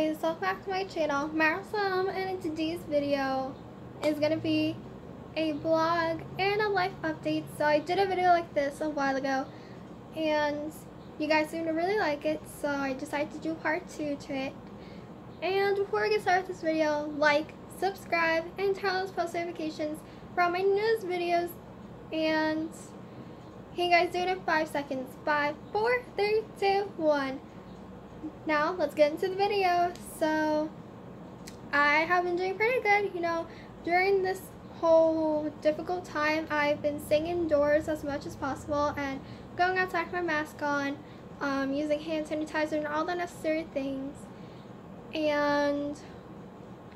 guys, welcome back to my channel, Marisol M, and today's video is going to be a vlog and a life update. So I did a video like this a while ago, and you guys seem to really like it, so I decided to do part 2 to it. And before we get started with this video, like, subscribe, and turn on those post notifications for all my newest videos, and hey guys do it in 5 seconds? 5, 4, 3, 2, 1 now let's get into the video. So I have been doing pretty good, you know, during this whole difficult time I've been staying indoors as much as possible and going outside with my mask on, um, using hand sanitizer and all the necessary things. And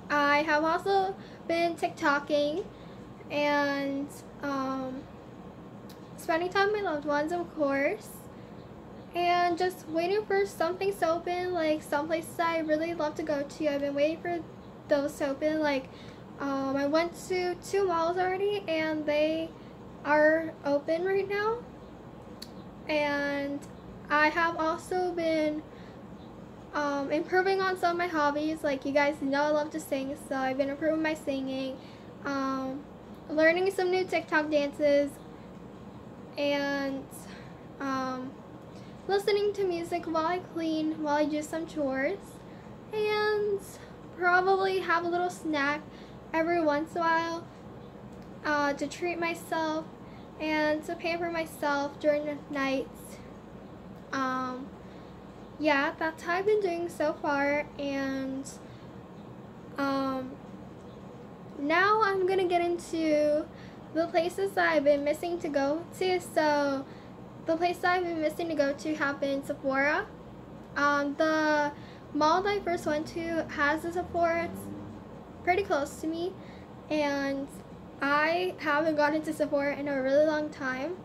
I have also been TikToking and um, spending time with my loved ones, of course and just waiting for something to open like some places I really love to go to. I've been waiting for those to open like um, I went to two malls already and they are open right now. And I have also been um, improving on some of my hobbies. Like you guys know I love to sing so I've been improving my singing um, learning some new TikTok dances and um, listening to music while I clean, while I do some chores, and probably have a little snack every once in a while uh, to treat myself and to pamper myself during the nights. Um, yeah, that's how I've been doing so far, and um, now I'm gonna get into the places that I've been missing to go to. So the place that I've been missing to go to have been Sephora. Um, the mall that I first went to has a Sephora. It's pretty close to me. And I haven't gone into Sephora in a really long time.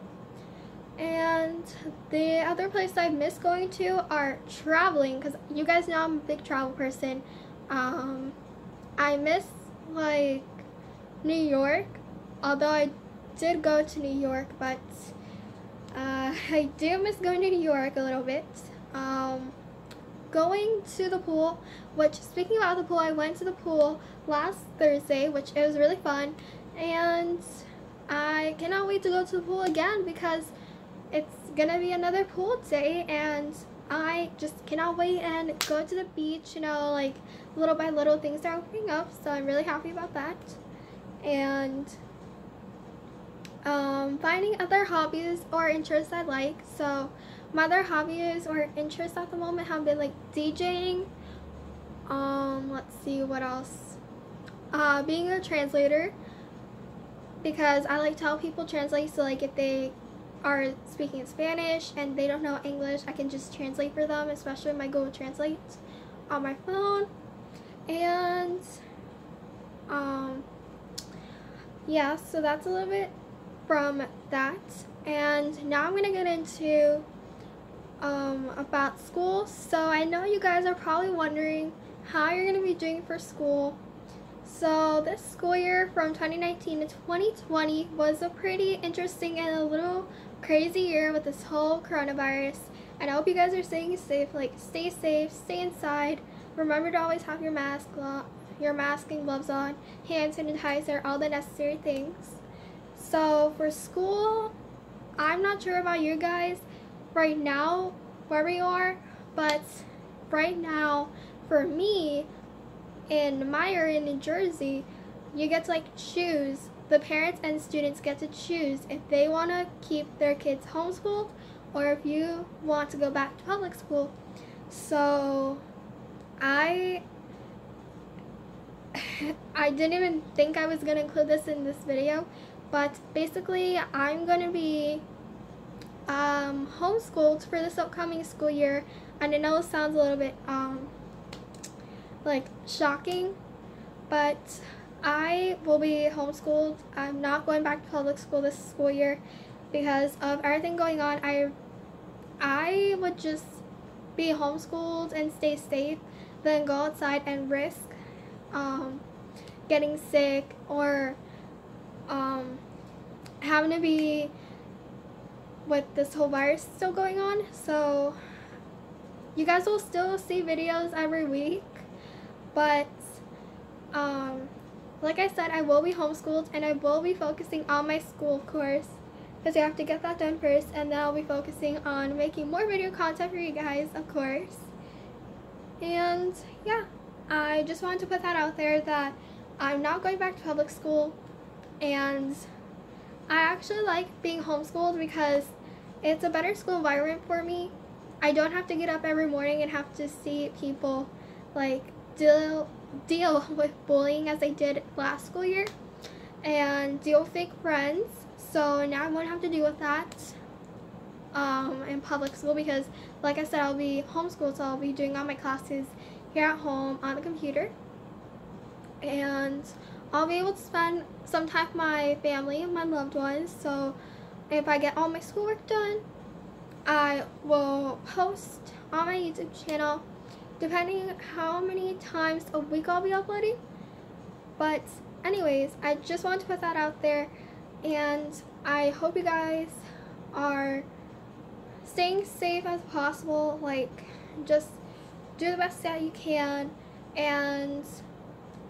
And the other place I've missed going to are traveling because you guys know I'm a big travel person. Um, I miss like New York, although I did go to New York, but uh, I do miss going to New York a little bit. Um, going to the pool, which speaking about the pool, I went to the pool last Thursday, which it was really fun, and I cannot wait to go to the pool again because it's gonna be another pool day, and I just cannot wait and go to the beach, you know, like little by little things are opening up, so I'm really happy about that. And um, finding other hobbies or interests I like. So my other hobbies or interests at the moment have been like DJing. Um, let's see what else. Uh, being a translator because I like to help people translate. So like if they are speaking Spanish and they don't know English, I can just translate for them, especially my Google Translate on my phone. And um, yeah, so that's a little bit from that. And now I'm gonna get into um, about school. So I know you guys are probably wondering how you're gonna be doing for school. So this school year from 2019 to 2020 was a pretty interesting and a little crazy year with this whole coronavirus. And I hope you guys are staying safe like stay safe stay inside. Remember to always have your mask your mask and gloves on hand sanitizer all the necessary things so for school, I'm not sure about you guys right now, wherever you are, but right now, for me, in my area in New Jersey, you get to like choose, the parents and students get to choose if they want to keep their kids homeschooled or if you want to go back to public school. So I I didn't even think I was going to include this in this video, but basically, I'm going to be um, homeschooled for this upcoming school year. And I know it sounds a little bit um, like shocking, but I will be homeschooled. I'm not going back to public school this school year because of everything going on. I I would just be homeschooled and stay safe than go outside and risk um, getting sick or um, having to be with this whole virus still going on. So you guys will still see videos every week But um, like I said, I will be homeschooled and I will be focusing on my school, of course, because I have to get that done first, and then I'll be focusing on making more video content for you guys, of course. And yeah, I just wanted to put that out there that I'm not going back to public school, and I actually like being homeschooled because it's a better school environment for me. I don't have to get up every morning and have to see people like deal deal with bullying as I did last school year and deal with fake friends. So now I won't have to deal with that um, in public school because like I said I'll be homeschooled so I'll be doing all my classes here at home on the computer and I'll be able to spend some time with my family and my loved ones so if I get all my schoolwork done I will post on my YouTube channel depending how many times a week I'll be uploading. But anyways, I just wanted to put that out there and I hope you guys are staying safe as possible. Like just do the best that you can and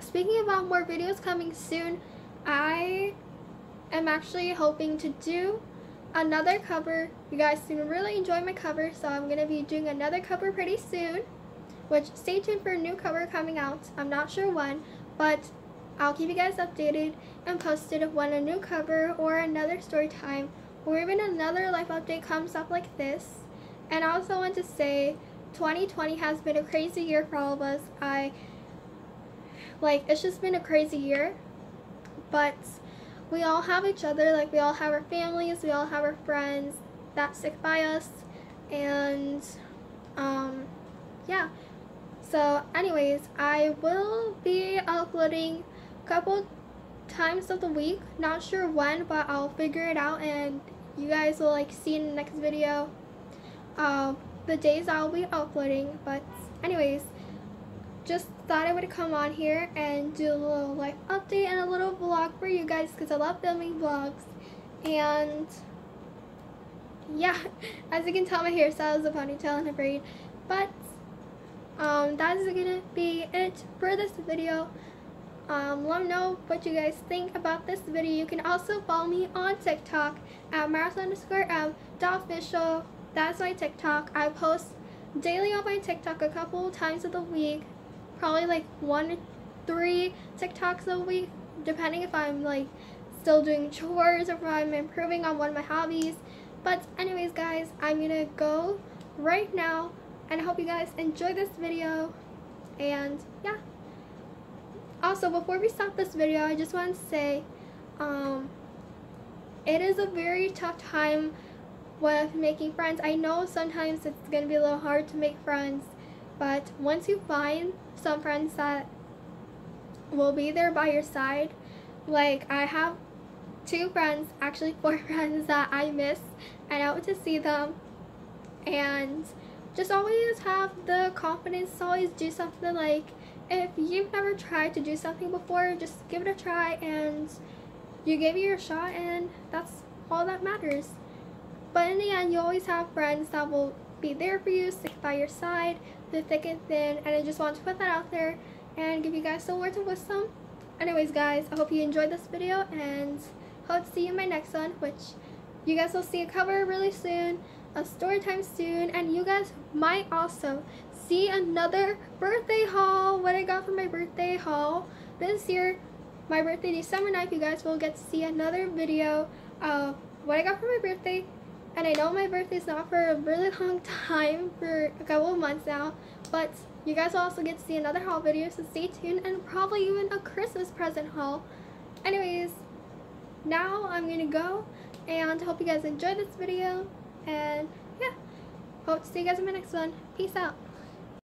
speaking about um, more videos coming soon, I am actually hoping to do another cover. You guys seem to really enjoy my cover, so I'm going to be doing another cover pretty soon which stay tuned for a new cover coming out. I'm not sure when, but I'll keep you guys updated and posted of when a new cover or another story time or even another life update comes up like this. And I also want to say 2020 has been a crazy year for all of us. I like it's just been a crazy year. But we all have each other, like we all have our families, we all have our friends that stick by us and um yeah so anyways, I will be uploading a couple times of the week. Not sure when, but I'll figure it out and you guys will like see in the next video uh, the days I'll be uploading. But anyways, just thought I would come on here and do a little life update and a little vlog for you guys because I love filming vlogs. And yeah, as you can tell my hairstyle is a ponytail and a braid. But um, that is gonna be it for this video. Um, let me know what you guys think about this video. You can also follow me on TikTok at marisol underscore m official. That's my TikTok. I post daily on my TikTok a couple times of the week. Probably like one three TikToks a week, depending if I'm like still doing chores or if I'm improving on one of my hobbies. But anyways guys, I'm gonna go right now and I hope you guys enjoy this video. And yeah. Also before we stop this video I just want to say um, it is a very tough time with making friends. I know sometimes it's gonna be a little hard to make friends but once you find some friends that will be there by your side. Like I have two friends actually four friends that I miss and I want to see them. And just always have the confidence to always do something like if you've never tried to do something before just give it a try and you give it your shot and that's all that matters. But in the end you always have friends that will be there for you stick by your side through thick and thin and I just want to put that out there and give you guys some words of wisdom. Anyways guys I hope you enjoyed this video and hope to see you in my next one which you guys will see a cover really soon a story time soon and you guys might also see another birthday haul what I got for my birthday haul this year. My birthday December 9th you guys will get to see another video of what I got for my birthday and I know my birthday is not for a really long time for a couple of months now but you guys will also get to see another haul video so stay tuned and probably even a Christmas present haul anyways now I'm gonna go and hope you guys enjoyed this video and yeah, hope to see you guys in my next one. Peace out.